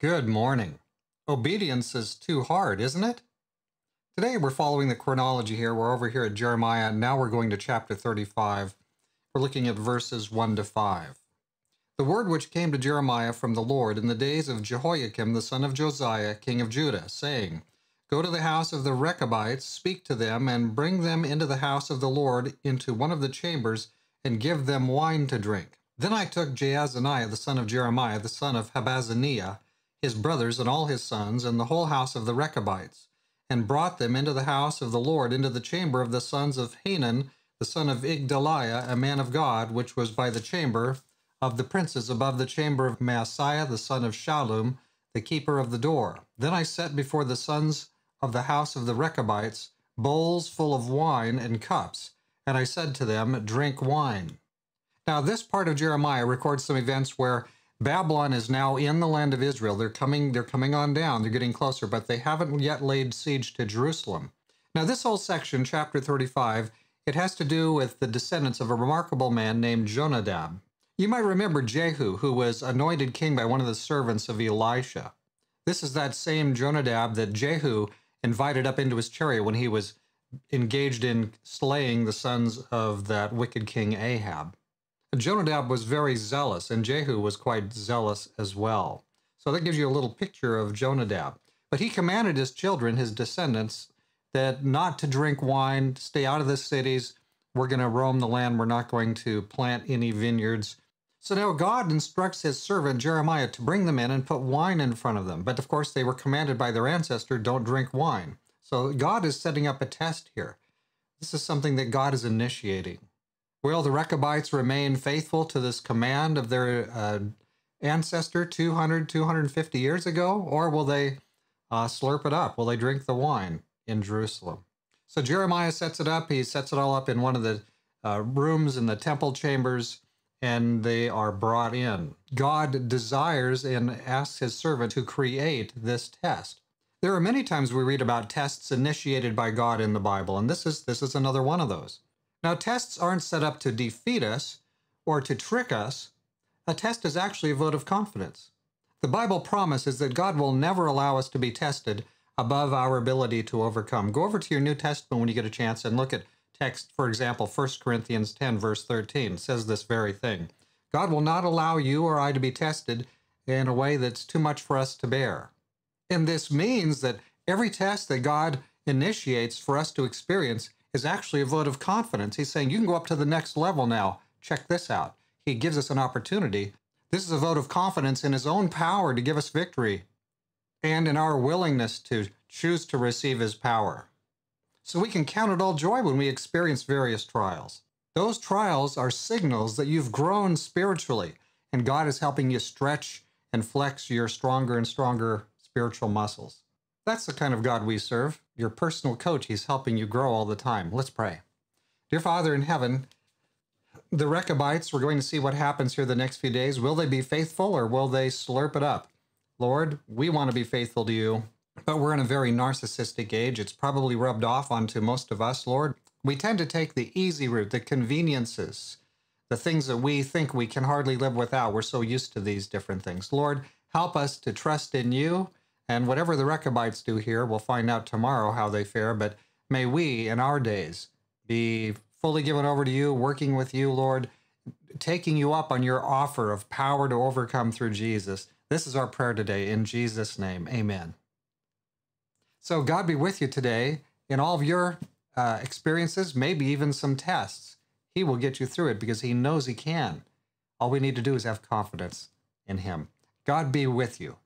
Good morning. Obedience is too hard, isn't it? Today we're following the chronology here. We're over here at Jeremiah. Now we're going to chapter 35. We're looking at verses 1 to 5. The word which came to Jeremiah from the Lord in the days of Jehoiakim the son of Josiah, king of Judah, saying, Go to the house of the Rechabites, speak to them, and bring them into the house of the Lord into one of the chambers, and give them wine to drink. Then I took Jaazaniah the son of Jeremiah, the son of Habazziniah, his brothers and all his sons, and the whole house of the Rechabites, and brought them into the house of the Lord, into the chamber of the sons of Hanan, the son of Igdaliah, a man of God, which was by the chamber of the princes above the chamber of Maaseiah, the son of Shallum, the keeper of the door. Then I set before the sons of the house of the Rechabites bowls full of wine and cups, and I said to them, Drink wine. Now, this part of Jeremiah records some events where Babylon is now in the land of Israel. They're coming, they're coming on down, they're getting closer, but they haven't yet laid siege to Jerusalem. Now, this whole section, chapter 35, it has to do with the descendants of a remarkable man named Jonadab. You might remember Jehu, who was anointed king by one of the servants of Elisha. This is that same Jonadab that Jehu invited up into his chariot when he was engaged in slaying the sons of that wicked king Ahab. Jonadab was very zealous, and Jehu was quite zealous as well. So that gives you a little picture of Jonadab. But he commanded his children, his descendants, that not to drink wine, stay out of the cities. We're going to roam the land. We're not going to plant any vineyards. So now God instructs his servant Jeremiah to bring them in and put wine in front of them. But of course, they were commanded by their ancestor, don't drink wine. So God is setting up a test here. This is something that God is initiating. Will the Rechabites remain faithful to this command of their uh, ancestor 200, 250 years ago? Or will they uh, slurp it up? Will they drink the wine in Jerusalem? So Jeremiah sets it up. He sets it all up in one of the uh, rooms in the temple chambers, and they are brought in. God desires and asks his servant to create this test. There are many times we read about tests initiated by God in the Bible, and this is this is another one of those. Now, tests aren't set up to defeat us or to trick us. A test is actually a vote of confidence. The Bible promises that God will never allow us to be tested above our ability to overcome. Go over to your New Testament when you get a chance and look at text, for example, 1 Corinthians 10, verse 13, says this very thing. God will not allow you or I to be tested in a way that's too much for us to bear. And this means that every test that God initiates for us to experience is actually a vote of confidence. He's saying, you can go up to the next level now. Check this out. He gives us an opportunity. This is a vote of confidence in his own power to give us victory and in our willingness to choose to receive his power. So we can count it all joy when we experience various trials. Those trials are signals that you've grown spiritually and God is helping you stretch and flex your stronger and stronger spiritual muscles. That's the kind of God we serve. Your personal coach, He's helping you grow all the time. Let's pray. Dear Father in heaven, the Rechabites, we're going to see what happens here the next few days. Will they be faithful or will they slurp it up? Lord, we want to be faithful to you, but we're in a very narcissistic age. It's probably rubbed off onto most of us, Lord. We tend to take the easy route, the conveniences, the things that we think we can hardly live without. We're so used to these different things. Lord, help us to trust in you and whatever the Rechabites do here, we'll find out tomorrow how they fare. But may we, in our days, be fully given over to you, working with you, Lord, taking you up on your offer of power to overcome through Jesus. This is our prayer today. In Jesus' name, amen. So, God be with you today in all of your uh, experiences, maybe even some tests. He will get you through it because He knows He can. All we need to do is have confidence in Him. God be with you.